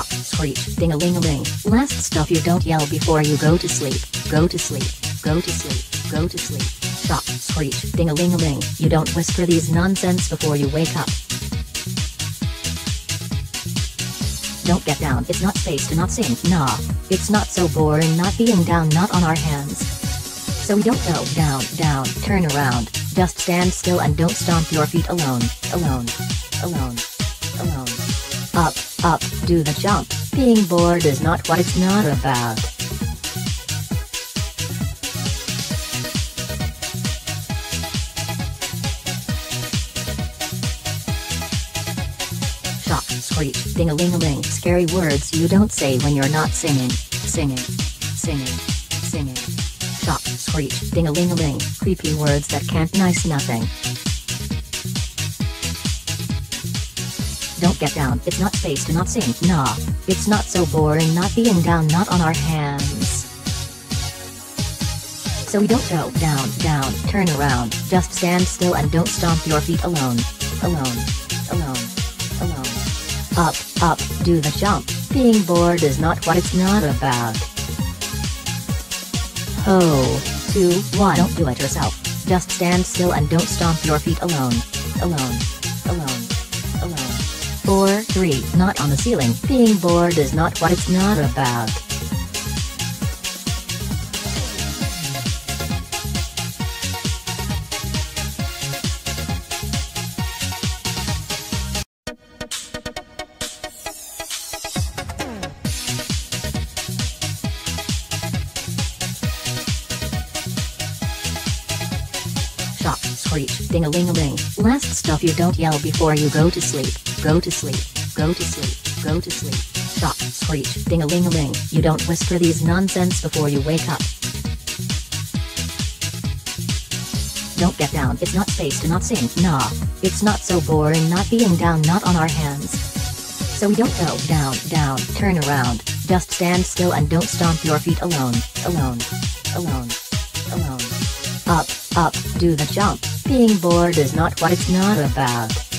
screech, ding-a-ling-a-ling. Last stuff you don't yell before you go to sleep. Go to sleep. Go to sleep. Go to sleep. Shock, screech, ding-a-ling-a-ling. You don't whisper these nonsense before you wake up. Don't get down, it's not space to not sing, nah. It's not so boring not being down, not on our hands. So we don't go down, down, turn around, just stand still and don't stomp your feet alone, alone, alone, alone. Up, up, do the jump, being bored is not what it's not about. Shock, screech, ding-a-ling-a-ling, scary words you don't say when you're not singing, singing, singing, singing. Shock, screech, ding-a-ling-a-ling, creepy words that can't nice nothing. Don't get down, it's not space to not sing, nah. It's not so boring not being down, not on our hands. So we don't go down, down, turn around, just stand still and don't stomp your feet alone, alone, alone, alone. Up, up, do the jump, being bored is not what it's not about. Oh, two, one. Don't do it yourself. Just stand still and don't stomp your feet alone. Alone. Alone. Alone. Four, three. Not on the ceiling. Being bored is not what it's not about. Shock, screech, ding-a-ling-a-ling. Last stuff you don't yell before you go to sleep. Go to sleep. Go to sleep. Go to sleep. Stop, screech, ding-a-ling-a-ling. You don't whisper these nonsense before you wake up. Don't get down, it's not space to not sing, nah. It's not so boring not being down, not on our hands. So we don't go down, down, turn around, just stand still and don't stomp your feet alone, alone, alone, alone. Up, up, do the jump, being bored is not what it's not about.